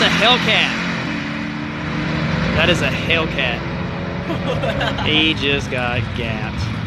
A Hellcat. That is a Hellcat. he just got gapped.